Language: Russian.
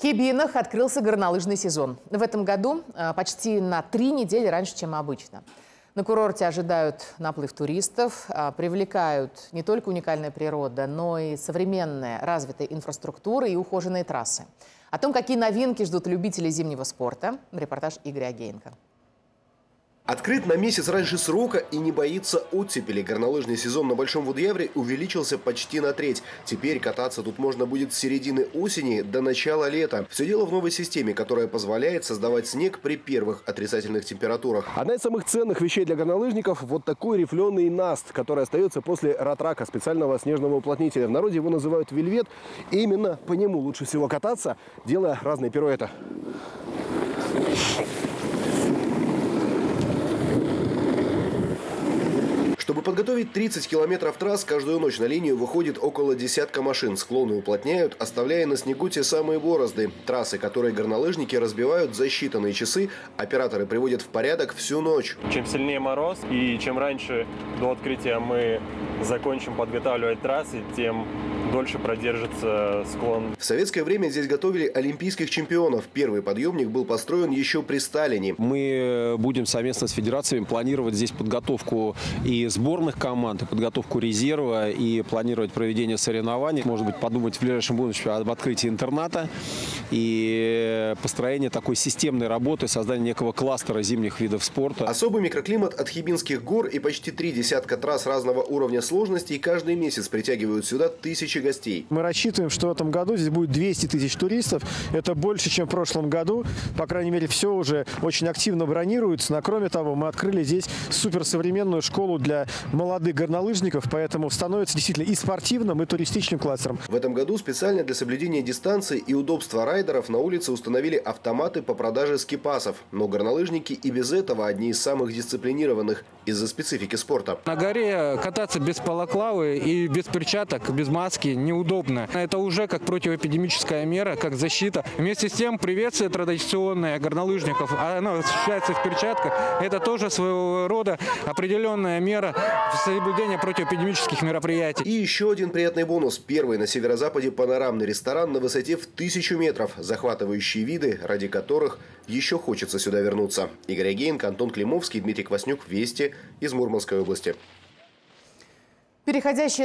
В Хибинах открылся горнолыжный сезон. В этом году э, почти на три недели раньше, чем обычно. На курорте ожидают наплыв туристов, э, привлекают не только уникальная природа, но и современная развитая инфраструктура и ухоженные трассы. О том, какие новинки ждут любителей зимнего спорта, репортаж Игоря Агеенко. Открыт на месяц раньше срока и не боится оттепели. Горнолыжный сезон на Большом Водоявре увеличился почти на треть. Теперь кататься тут можно будет с середины осени до начала лета. Все дело в новой системе, которая позволяет создавать снег при первых отрицательных температурах. Одна из самых ценных вещей для горнолыжников – вот такой рифленый наст, который остается после ратрака, специального снежного уплотнителя. В народе его называют вельвет. И именно по нему лучше всего кататься, делая разные пируэты. Чтобы подготовить 30 километров трасс, каждую ночь на линию выходит около десятка машин. Склоны уплотняют, оставляя на снегу те самые борозды. Трассы, которые горнолыжники разбивают за считанные часы, операторы приводят в порядок всю ночь. Чем сильнее мороз и чем раньше до открытия мы закончим подготавливать трассы, тем дольше продержится склон. В советское время здесь готовили олимпийских чемпионов. Первый подъемник был построен еще при Сталине. Мы будем совместно с федерациями планировать здесь подготовку и сборных команд, и подготовку резерва, и планировать проведение соревнований. Может быть, подумать в ближайшем будущем об открытии интерната и построении такой системной работы, создания некого кластера зимних видов спорта. Особый микроклимат от Хибинских гор и почти три десятка трасс разного уровня сложности каждый месяц притягивают сюда тысячи гостей. Мы рассчитываем, что в этом году здесь будет 200 тысяч туристов. Это больше, чем в прошлом году. По крайней мере, все уже очень активно бронируется. Но кроме того, мы открыли здесь суперсовременную школу для молодых горнолыжников, поэтому становится действительно и спортивным, и туристичным кластером. В этом году специально для соблюдения дистанции и удобства райдеров на улице установили автоматы по продаже скипасов. Но горнолыжники и без этого одни из самых дисциплинированных из-за специфики спорта. На горе кататься без балаклавы и без перчаток, без маски неудобно. Это уже как противоэпидемическая мера, как защита. Вместе с тем приветствие традиционное горнолыжников, оно осуществляется в перчатках. Это тоже своего рода определенная мера соблюдения противоэпидемических мероприятий. И еще один приятный бонус. Первый на северо-западе панорамный ресторан на высоте в тысячу метров. Захватывающие виды, ради которых еще хочется сюда вернуться. Игорь Агеенко, Антон Климовский, Дмитрий Кваснюк. Вести из Мурманской области. Переходящие